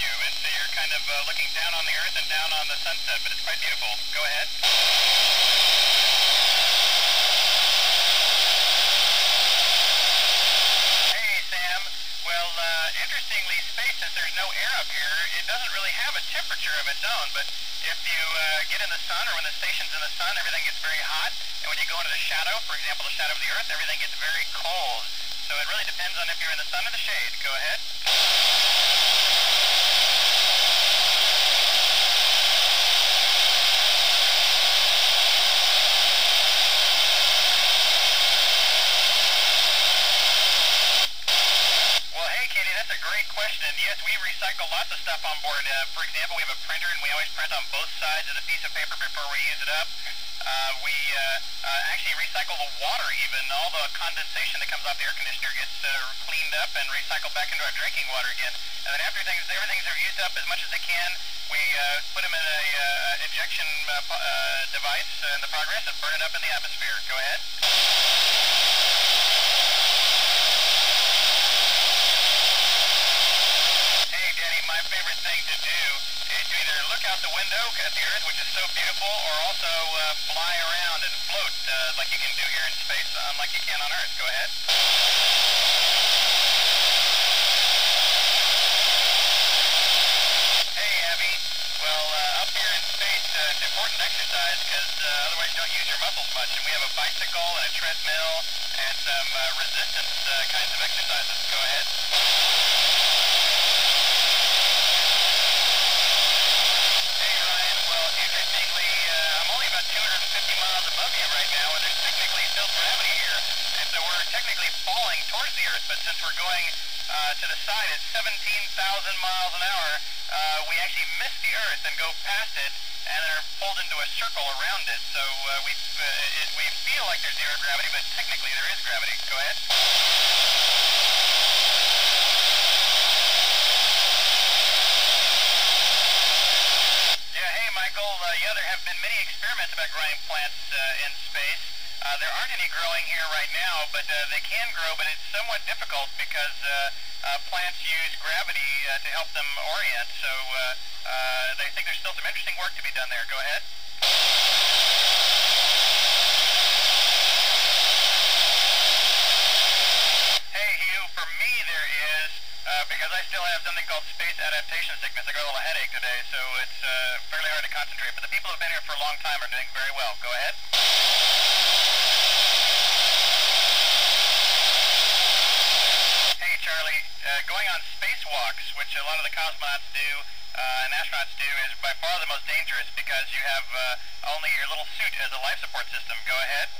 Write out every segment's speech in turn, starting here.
you, and so you're kind of uh, looking down on the earth and down on the sunset, but it's quite beautiful. Go ahead. Hey, Sam. Well, uh, interestingly, space, since there's no air up here, it doesn't really have a temperature of its own, but if you uh, get in the sun or when the station's in the sun, everything gets very hot, and when you go into the shadow, for example, the shadow of the earth, everything gets very cold. So it really depends on if you're in the sun or the shade. Go ahead. Well, hey, Katie, that's a great question. And yes, we recycle lots of stuff on board. Uh, for example, we have a printer, and we always print on both sides of the piece of paper before we use it up. Uh, we uh, uh, actually recycle the water even. All the condensation that comes off the air conditioner gets uh, cleaned up and recycled back into our drinking water again. And then after things, everything's used up as much as they can, we uh, put them in a uh, injection uh, uh, device in the progress and burn it up in the atmosphere. Go ahead. Hey, Danny, my favorite thing to do is to either look out the window at the Earth, which is so beautiful, or also uh, fly around and float uh, like you can do here in space, unlike you can on Earth. Go ahead. Hey, Abby. Well, uh, up here in space, uh, it's important exercise because uh, otherwise you don't use your muscles much. And we have a bicycle and a treadmill and some uh, resistance uh, kinds of exercises. Go ahead. Hey, Ryan. Well, interestingly, uh, I'm only about 250 miles above you right now, and there's technically still gravity here. And so we're technically falling towards the Earth, but since we're going uh, to the side at 17,000 miles an hour, uh, we actually miss the Earth and go past it and are pulled into a circle around it. So uh, we, uh, it, we feel like there's zero gravity, but technically there is gravity. Go ahead. Yeah, hey, Michael. Uh, yeah, there have been many experiments about growing plants in space. Uh, there aren't any growing here right now, but uh, they can grow, but it's somewhat difficult because uh, uh, plants use gravity uh, to help them orient. So uh, uh, they think there's still some interesting work to be done there. Go ahead. Hey, Hugh, for me there is, uh, because I still have something called space adaptation sickness. I got a little headache today, so it's uh, fairly hard to concentrate. But the people who've been here for a long time are doing very well. Go ahead. Hey, Charlie, uh, going on spacewalks, which a lot of the cosmonauts do uh, and astronauts do, is by far the most dangerous because you have uh, only your little suit as a life support system. Go ahead.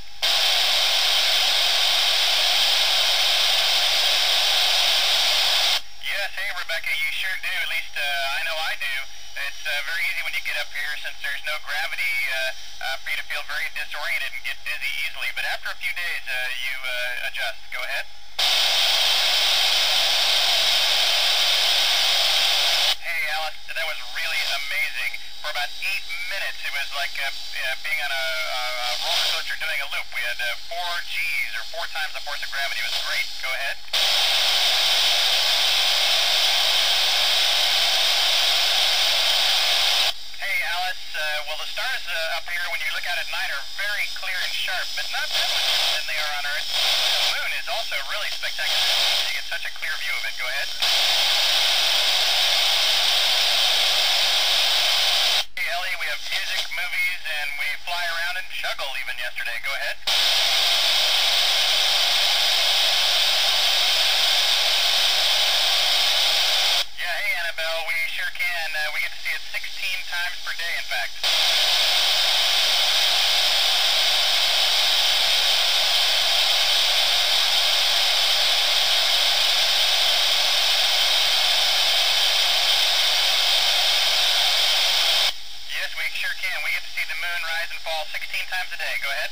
Yes, hey Rebecca, you sure do. At least uh, I know I do. It's uh, very easy when you get up here since there's no gravity uh, uh, for you to feel very disoriented and get dizzy easily. But after a few days, uh, you uh, adjust. Go ahead. Hey Alice, that was really amazing. For about eight minutes, it was like uh, uh, being on a, a, roller coaster doing a loop. We had uh, four G's or four times the force of gravity. It was great. Go ahead. Hey, Alice. Uh, well, the stars uh, up here, when you look at at night, are very clear and sharp, but not different than they are on Earth. The moon is also really spectacular. You get such a clear view of it. Go ahead. Hey, Ellie, we have music, movies, and we fly around and juggle yesterday. Go ahead. Yeah, hey, Annabelle, we sure can. Uh, we get to see it 16 times per day, in fact. Yes, we sure can. We get to see the moon rise and fall 16 times a day. Go ahead.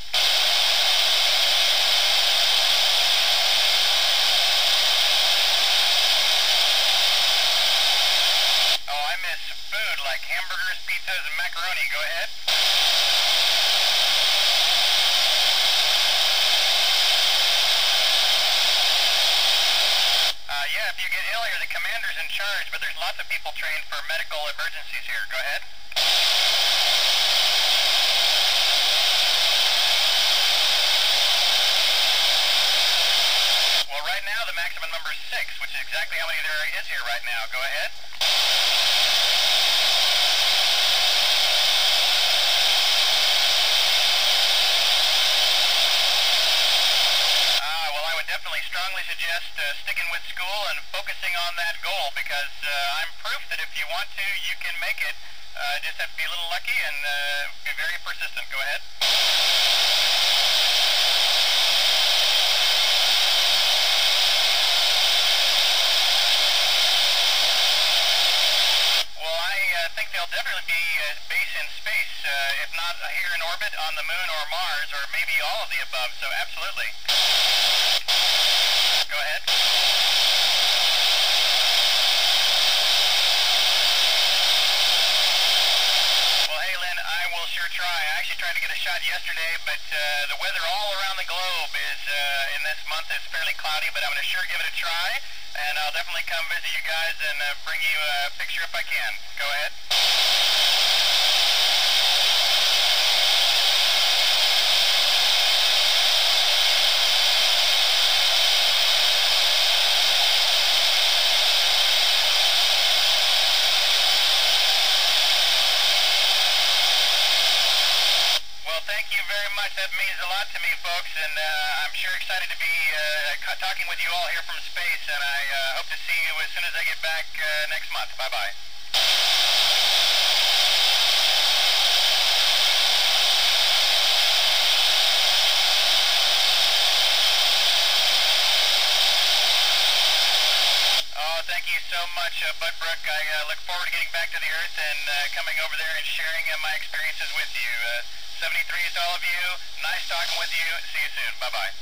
David Hill here. The commander's in charge, but there's lots of people trained for medical emergencies here. Go ahead. Well, right now the maximum number is six, which is exactly how many there is here right now. Go ahead. Ah, well, I would definitely strongly suggest uh, sticking with school and focusing on that goal because uh, I'm proof that if you want to, you can make it. Uh, just have to be a little lucky and uh, be very persistent. Go ahead. Well, I uh, think they'll definitely be uh, base in space, uh, if not here in orbit on the moon or Mars, or maybe all of the above. So absolutely. Go ahead. Well, hey, Lynn, I will sure try. Tried to get a shot yesterday, but uh, the weather all around the globe is uh, in this month is fairly cloudy. But I'm going to sure give it a try, and I'll definitely come visit you guys and uh, bring you a picture if I can. Go ahead. Well, thank you very much. That means a lot to me, folks, and uh, I'm sure excited to be uh, talking with you all here from space, and I uh, hope to see you as soon as I get back uh, next month. Bye-bye. Oh, thank you so much, uh, Budbrooke. I uh, look forward to getting back to the Earth and uh, coming over there and sharing my experiences with you. Uh, 73 is to all of you. Nice talking with you. See you soon. Bye-bye.